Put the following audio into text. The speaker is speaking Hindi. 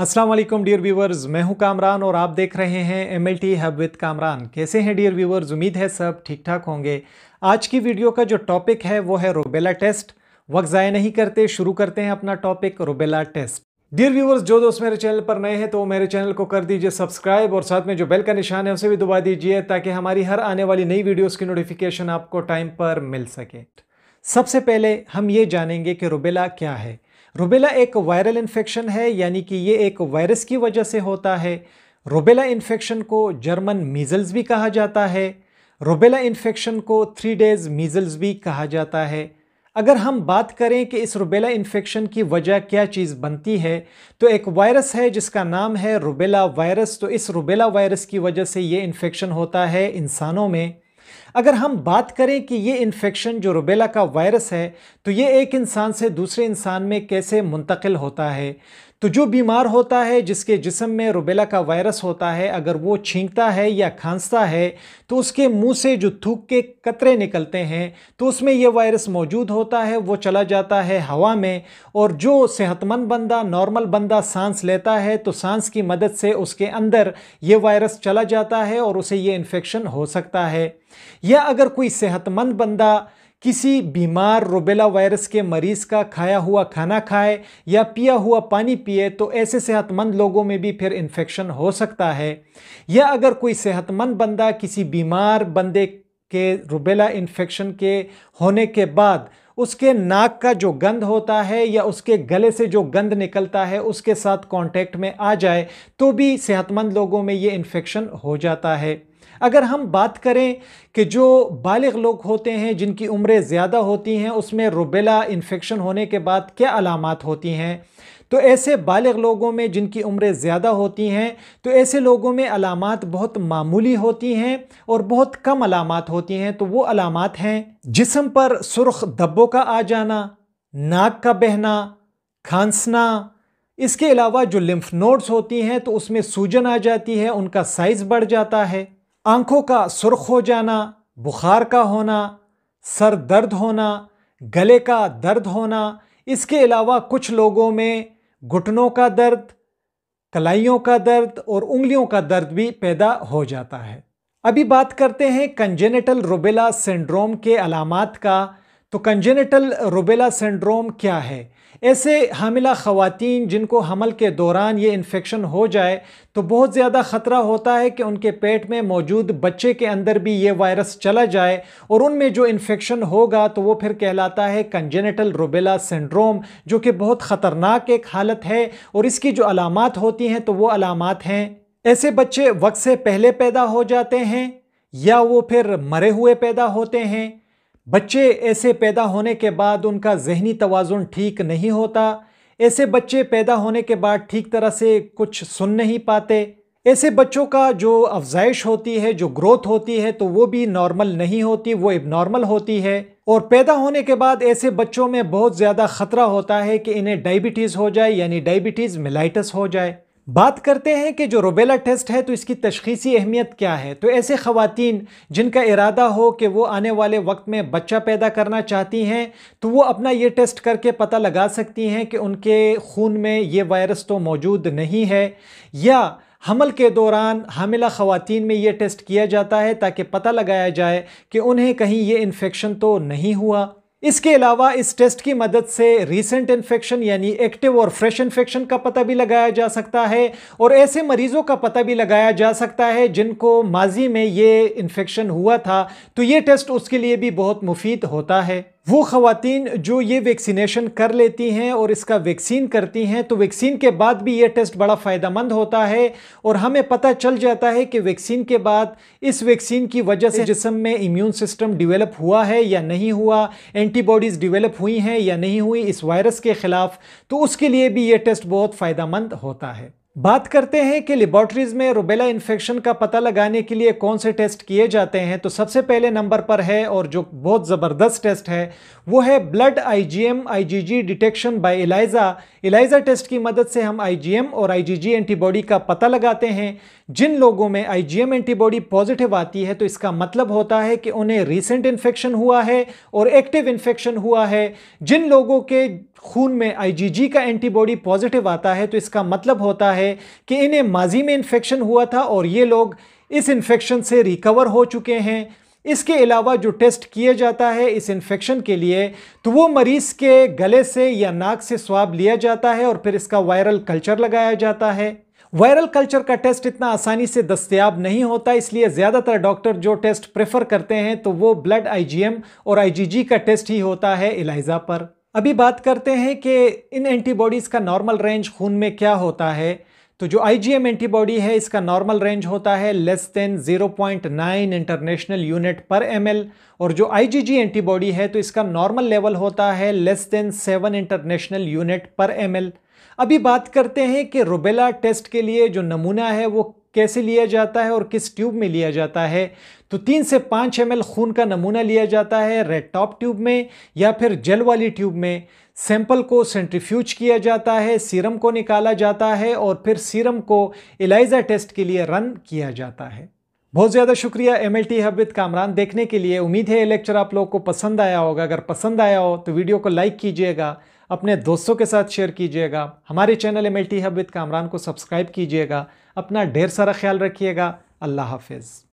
वालेकुम डियर व्यूवर्स मैं हूँ कामरान और आप देख रहे हैं M L T hub with Kamran. कैसे हैं, डियर व्यूवर्स उम्मीद है सब ठीक ठाक होंगे। आज की वीडियो का जो टॉपिक है, वो है रोबेला टेस्ट वक्त ज़ाय नहीं करते, शुरू करते हैं अपना topic rubella test dear viewers जो दोस्त मेरे चैनल पर नए हैं तो मेरे चैनल को कर दीजिए सब्सक्राइब और साथ में जो बेल का निशान है, उसे भी दबा दीजिए, ताकि हमारी हर आने वाली नई वीडियोस की नोटिफिकेशन आपको टाइम पर मिल सके। सबसे पहले हम ये जानेंगे कि रुबेला क्या है। रुबेला एक वायरल इन्फेक्शन है, यानी कि ये एक वायरस की वजह से होता है। रुबेला इन्फेक्शन को जर्मन मीजल्स भी कहा जाता है। रुबेला इन्फेक्शन को थ्री डेज़ मीजल्स भी कहा जाता है। अगर हम बात करें कि इस रुबेला इन्फेक्शन की वजह क्या चीज़ बनती है तो एक वायरस है जिसका नाम है रुबेला वायरस तो इस रुबेला वायरस की वजह से ये इन्फेक्शन होता है इंसानों में। अगर हम बात करें कि ये इन्फेक्शन जो रुबेला का वायरस है तो ये एक इंसान से दूसरे इंसान में कैसे मुंतकिल होता है? तो जो बीमार होता है, जिसके जिसम में रुबेला का वायरस होता है, अगर वो छींकता है या खांसता है तो उसके मुँह से जो थूक के कतरे निकलते हैं तो उसमें ये वायरस मौजूद होता है, वो चला जाता है हवा में, और जो सेहतमंद बंदा, नॉर्मल बंदा सांस लेता है तो सांस की मदद से उसके अंदर ये वायरस चला जाता है और उसे ये इन्फेक्शन हो सकता है। या अगर कोई सेहतमंद बंदा किसी बीमार रुबेला वायरस के मरीज़ का खाया हुआ खाना खाए या पिया हुआ पानी पिए तो ऐसे सेहतमंद लोगों में भी फिर इन्फेक्शन हो सकता है। या अगर कोई सेहतमंद बंदा किसी बीमार बंदे के रुबेला इन्फेक्शन के होने के बाद उसके नाक का जो गंध होता है या उसके गले से जो गंध निकलता है, उसके साथ कांटेक्ट में आ जाए तो भी सेहतमंद लोगों में ये इन्फेक्शन हो जाता है। अगर हम बात करें कि जो बालिग लोग होते हैं, जिनकी उम्रें ज़्यादा होती हैं, उसमें रुबेला इन्फेक्शन होने के बाद क्या अलामत होती हैं? तो ऐसे बालिग लोगों में जिनकी उम्रें ज़्यादा होती हैं तो ऐसे लोगों में अलामत बहुत मामूली होती हैं और बहुत कम अलामत होती हैं। तो वो अलामत हैं जिसम पर सुर्ख धब्बों का आ जाना, नाक का बहना, खांसना। इसके अलावा जो लिम्फ नोड्स होती हैं तो उसमें सूजन आ जाती है, उनका साइज़ बढ़ जाता है। आँखों का सुर्ख हो जाना, बुखार का होना, सर दर्द होना, गले का दर्द होना, इसके अलावा कुछ लोगों में घुटनों का दर्द, कलाइयों का दर्द और उंगलियों का दर्द भी पैदा हो जाता है। अभी बात करते हैं कंजेनेटल रुबेला सिंड्रोम के अलामत का तो कंजेनेटल रुबेला सिंड्रोम क्या है? ऐसे हामिला ख़वातीन जिनको हमल के दौरान ये इन्फेक्शन हो जाए तो बहुत ज़्यादा ख़तरा होता है कि उनके पेट में मौजूद बच्चे के अंदर भी ये वायरस चला जाए और उनमें जो इन्फेक्शन होगा तो वो फिर कहलाता है कंजेनेटल रुबेला सिंड्रोम जो कि बहुत ख़तरनाक एक हालत है और इसकी जो अलामत होती हैं तो वो अलामत हैं। ऐसे बच्चे वक्त से पहले पैदा हो जाते हैं या वो फिर मरे हुए पैदा होते हैं? बच्चे ऐसे पैदा होने के बाद उनका जहनी तोज़ुन ठीक नहीं होता, ऐसे बच्चे पैदा होने के बाद ठीक तरह से कुछ सुन नहीं पाते, ऐसे बच्चों का जो अफजाइश होती है, जो ग्रोथ होती है तो वो भी नॉर्मल नहीं होती, वो नॉर्मल होती है। और पैदा होने के बाद ऐसे बच्चों में बहुत ज़्यादा ख़तरा होता है कि इन्हें डायबिटीज़ हो जाए, यानी डायबिटीज़ मिलाइटस हो जाए। बात करते हैं कि जो रोबेला टेस्ट है तो इसकी तशखीसी अहमियत क्या है? तो ऐसे ख़वातीन, जिनका इरादा हो कि वो आने वाले वक्त में बच्चा पैदा करना चाहती हैं तो वो अपना ये टेस्ट करके पता लगा सकती हैं कि उनके खून में ये वायरस तो मौजूद नहीं है, या हमल के दौरान हामिला ख़वातीन में ये टेस्ट किया जाता है ताकि पता लगाया जाए कि उन्हें कहीं ये इन्फेक्शन तो नहीं हुआ। इसके अलावा इस टेस्ट की मदद से रीसेंट इन्फेक्शन यानी एक्टिव और फ्रेश इन्फेक्शन का पता भी लगाया जा सकता है और ऐसे मरीजों का पता भी लगाया जा सकता है जिनको माजी में ये इन्फेक्शन हुआ था। तो ये टेस्ट उसके लिए भी बहुत मुफीद होता है। वो ख़वातीन जो ये वैक्सीनेशन कर लेती हैं और इसका वैक्सीन करती हैं तो वैक्सीन के बाद भी ये टेस्ट बड़ा फ़ायदा मंद होता है और हमें पता चल जाता है कि वैक्सीन के बाद इस वैक्सीन की वजह से जिसम में इम्यून सिस्टम डिवेलप हुआ है या नहीं हुआ, एंटीबॉडीज़ डिवेलप हुई हैं या नहीं हुई इस वायरस के ख़िलाफ़ तो उसके लिए भी ये टेस्ट बहुत फ़ायदा मंद होता है। बात करते हैं कि लेबॉर्ट्रीज़ में रुबेला इन्फेक्शन का पता लगाने के लिए कौन से टेस्ट किए जाते हैं। तो सबसे पहले नंबर पर है और जो बहुत ज़बरदस्त टेस्ट है, वो है blood IgM IgG detection by ELISA ELISA test की मदद से हम आईजीएम और आईजीजी एंटीबॉडी का पता लगाते हैं। जिन लोगों में आईजीएम एंटीबॉडी पॉजिटिव आती है तो इसका मतलब होता है कि उन्हें रिसेंट इन्फेक्शन हुआ है और एक्टिव इन्फेक्शन हुआ है। जिन लोगों के खून में आईजीजी का एंटीबॉडी पॉजिटिव आता है तो इसका मतलब होता है कि इन्हें माजी में इन्फेक्शन हुआ था और ये लोग इस इन्फेक्शन से रिकवर हो चुके हैं। इसके अलावा जो टेस्ट किया जाता है इस इन्फेक्शन के लिए तो वो मरीज़ के गले से या नाक से स्वाब लिया जाता है और फिर इसका वायरल कल्चर लगाया जाता है। वायरल कल्चर का टेस्ट इतना आसानी से दस्तियाब नहीं होता, इसलिए ज़्यादातर डॉक्टर जो टेस्ट प्रेफर करते हैं तो वो ब्लड आईजीएम और आईजीजी का टेस्ट ही होता है इलाइजा पर। अभी बात करते हैं कि इन एंटीबॉडीज़ का नॉर्मल रेंज खून में क्या होता है। तो जो आईजीएम एंटीबॉडी है, इसका नॉर्मल रेंज होता है लेस देन 0.9 इंटरनेशनल यूनिट पर एमएल और जो आईजीजी एंटीबॉडी है तो इसका नॉर्मल लेवल होता है लेस देन 7 इंटरनेशनल यूनिट पर एमएल अभी बात करते हैं कि रुबेला टेस्ट के लिए जो नमूना है, वो कैसे लिया जाता है और किस ट्यूब में लिया जाता है? तो तीन से पाँच एम खून का नमूना लिया जाता है रेड टॉप ट्यूब में या फिर जेल वाली ट्यूब में। सैंपल को सेंट्रीफ्यूज किया जाता है सीरम को निकाला जाता है और फिर सीरम को इलाइजा टेस्ट के लिए रन किया जाता है। बहुत ज़्यादा शुक्रिया M L T hub with Kamran देखने के लिए उम्मीद है ये लेक्चर आप लोग को पसंद आया होगा। अगर पसंद आया हो तो वीडियो को लाइक कीजिएगा, अपने दोस्तों के साथ शेयर कीजिएगा। हमारे channel M L T hub with Kamran को सब्सक्राइब कीजिएगा। अपना ढेर सारा ख्याल रखिएगा। अल्लाह हाफिज़।